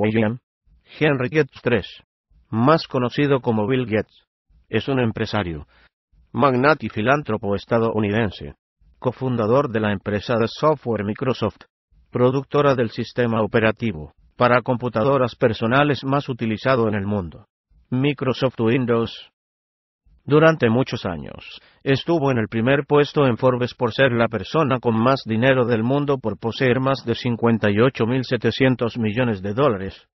William Henry Gates III, más conocido como Bill Gates, es un empresario, magnate y filántropo estadounidense, cofundador de la empresa de software Microsoft, productora del sistema operativo para computadoras personales más utilizado en el mundo, Microsoft Windows. Durante muchos años, estuvo en el primer puesto en Forbes por ser la persona con más dinero del mundo por poseer más de 58.700 millones de dólares.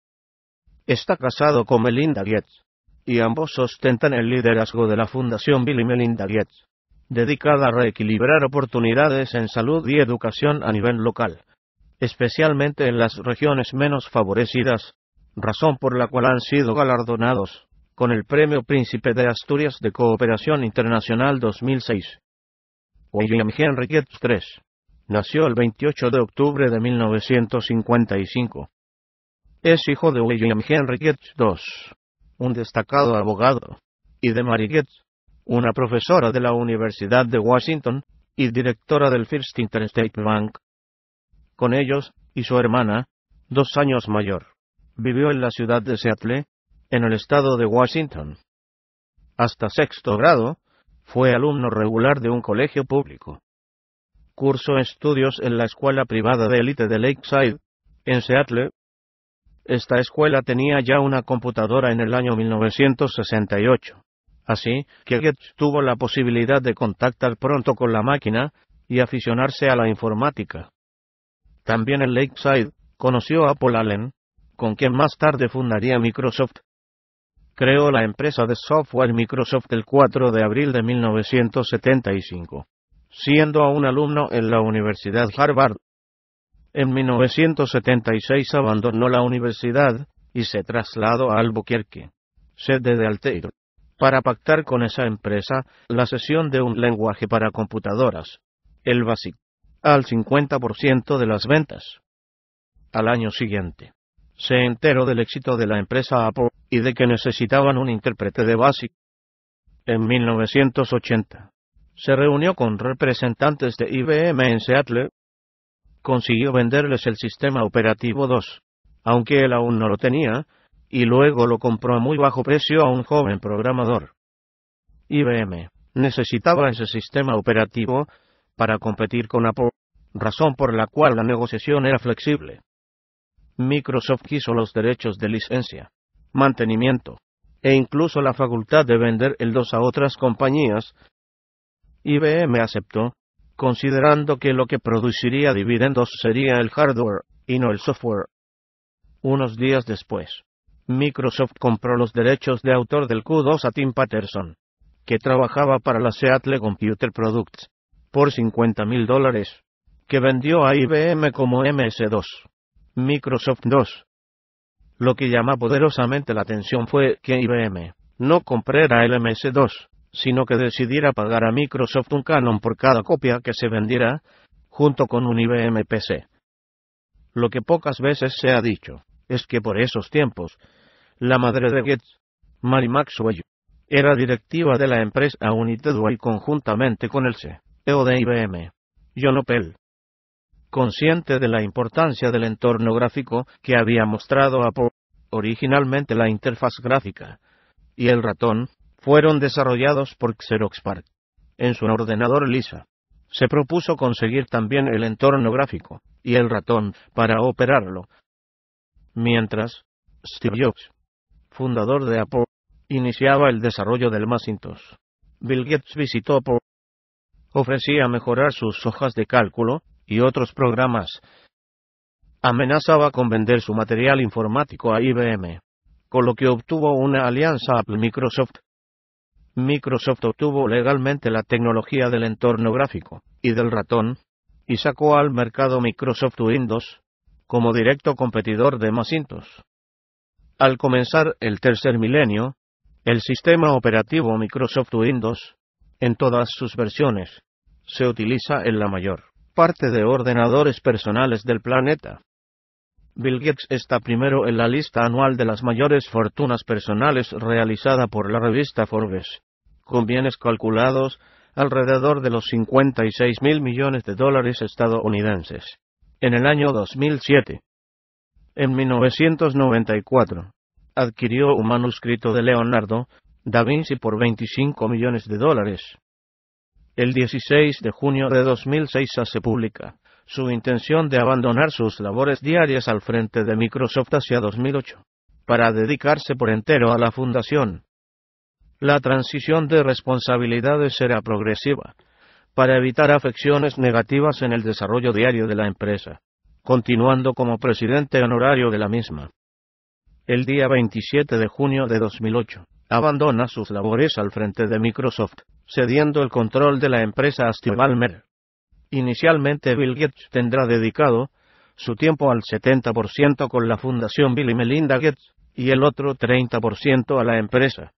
Está casado con Melinda Gates, y ambos ostentan el liderazgo de la Fundación Bill y Melinda Gates, dedicada a reequilibrar oportunidades en salud y educación a nivel local, especialmente en las regiones menos favorecidas, razón por la cual han sido galardonados con el Premio Príncipe de Asturias de Cooperación Internacional 2006. William Henry Gates III nació el 28 de octubre de 1955. Es hijo de William Henry Gates II, un destacado abogado, y de Mary Gates, una profesora de la Universidad de Washington y directora del First Interstate Bank. Con ellos y su hermana, dos años mayor, vivió en la ciudad de Seattle, en el estado de Washington. Hasta sexto grado, fue alumno regular de un colegio público. Cursó estudios en la escuela privada de élite de Lakeside, en Seattle. Esta escuela tenía ya una computadora en el año 1968, así que tuvo la posibilidad de contactar pronto con la máquina y aficionarse a la informática. También en Lakeside conoció a Paul Allen, con quien más tarde fundaría Microsoft creó la empresa de software Microsoft el 4 de abril de 1975, siendo aún alumno en la Universidad Harvard. En 1976 abandonó la universidad y se trasladó a Albuquerque, sede de Altair, para pactar con esa empresa la cesión de un lenguaje para computadoras, el BASIC, al 50% de las ventas. Al año siguiente, se enteró del éxito de la empresa Apple y de que necesitaban un intérprete de BASIC. En 1980, se reunió con representantes de IBM en Seattle. Consiguió venderles el sistema operativo 2, aunque él aún no lo tenía, y luego lo compró a muy bajo precio a un joven programador. IBM necesitaba ese sistema operativo para competir con Apple, razón por la cual la negociación era flexible. Microsoft quiso los derechos de licencia, mantenimiento, e incluso la facultad de vender el 2 a otras compañías. IBM aceptó, considerando que lo que produciría dividendos sería el hardware y no el software. Unos días después, Microsoft compró los derechos de autor del Q2 a Tim Patterson, que trabajaba para la Seattle Computer Products, por 50 mil dólares, que vendió a IBM como MS2. Microsoft 2. Lo que llama poderosamente la atención fue que IBM no comprara el MS2, sino que decidiera pagar a Microsoft un canon por cada copia que se vendiera, junto con un IBM PC. Lo que pocas veces se ha dicho, es que por esos tiempos, la madre de Gates, Mary Maxwell, era directiva de la empresa United Way conjuntamente con el CEO de IBM, John Opel consciente de la importancia del entorno gráfico que había mostrado Apple, originalmente la interfaz gráfica, y el ratón, fueron desarrollados por Xerox PARC. En su ordenador Lisa, se propuso conseguir también el entorno gráfico y el ratón para operarlo. Mientras, Steve Jobs, fundador de Apple, iniciaba el desarrollo del Macintosh. Bill Gates visitó Apple. Ofrecía mejorar sus hojas de cálculo y otros programas. Amenazaba con vender su material informático a IBM, con lo que obtuvo una alianza Apple-Microsoft. Microsoft obtuvo legalmente la tecnología del entorno gráfico y del ratón, y sacó al mercado Microsoft Windows como directo competidor de Macintosh. Al comenzar el tercer milenio, el sistema operativo Microsoft Windows, en todas sus versiones, se utiliza en la mayor parte de ordenadores personales del planeta. Bill Gates está primero en la lista anual de las mayores fortunas personales realizada por la revista Forbes, con bienes calculados alrededor de los 56 mil millones de dólares estadounidenses. En el año 2007, en 1994, adquirió un manuscrito de Leonardo da Vinci por 25 millones de dólares. El 16 de junio de 2006 se publica su intención de abandonar sus labores diarias al frente de Microsoft hacia 2008, para dedicarse por entero a la fundación. La transición de responsabilidades será progresiva, para evitar afecciones negativas en el desarrollo diario de la empresa, continuando como presidente honorario de la misma. El día 27 de junio de 2008, abandona sus labores al frente de Microsoft, cediendo el control de la empresa a Steve Ballmer. Inicialmente Bill Gates tendrá dedicado su tiempo al 70% con la Fundación Bill y Melinda Gates y el otro 30% a la empresa.